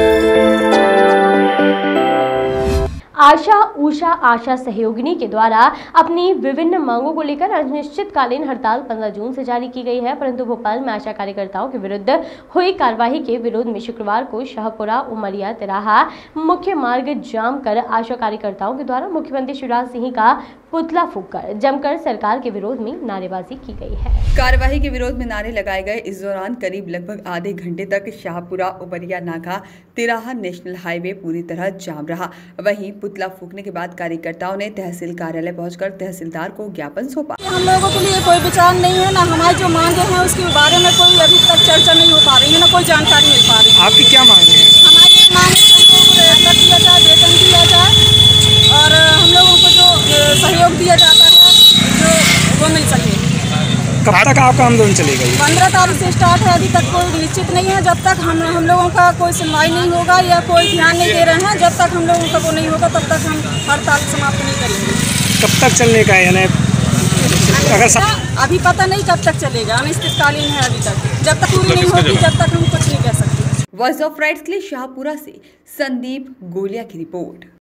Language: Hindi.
Thank you. आशा, उषा, आशा सहयोगिनी के द्वारा अपनी विभिन्न मांगों को लेकर अनिश्चितकालीन हड़ताल 15 जून से जारी की गई है। परंतु भोपाल में आशा कार्यकर्ताओं के विरुद्ध हुई कार्यवाही के विरोध में शुक्रवार को शाहपुरा, उमरिया, तिराहा, मुख्य मार्ग जाम कर आशा कार्यकर्ताओं के द्वारा मुख्यमंत्री शिवराज सिंह का पुतला फूक कर जमकर सरकार के विरोध में नारेबाजी की गई है। कार्यवाही के विरोध में नारे लगाए गए। इस दौरान करीब लगभग आधे घंटे तक शाहपुरा, उमरिया, नाका, तिराहा नेशनल हाईवे पूरी तरह जाम रहा। वहीं पुतला फूकने के बाद कार्यकर्ताओं ने तहसील कार्यालय पहुंचकर तहसीलदार को ज्ञापन सौंपा। हम लोगों के लिए कोई विचार नहीं है, न हमारी जो मांगे हैं उसके बारे में कोई अभी तक चर्चा नहीं हो पा रही है, ना कोई जानकारी मिल पा रही है आपकी क्या मांग है हमारी मांग है कि हमको रेगुलर दिया जाए वेतन दिया जाए और हम लोगों को जो अ, सहयोग दिया जाता है जो वो मिल सके कब तक आपका आंदोलन चलेगा ये? पंद्रह तारीख से स्टार्ट है अभी तक कोई निश्चित नहीं है जब तक हम हम लोगों का कोई सुनवाई नहीं होगा या कोई ध्यान नहीं दे रहे हैं जब तक हम लोगों का वो नहीं होगा तब तक हम हड़ताल समाप्त नहीं करेंगे। कब तक चलने का है? यानी अगर सा- अभी पता नहीं कब तक चलेगा अनिश्चितकालीन है अभी तक। जब तक पूरी नहीं होगी जब तक हम कुछ नहीं कह सकते। वॉइस ऑफ़ राइट्स के लिए शाहपुरा से संदीप गोलिया की रिपोर्ट।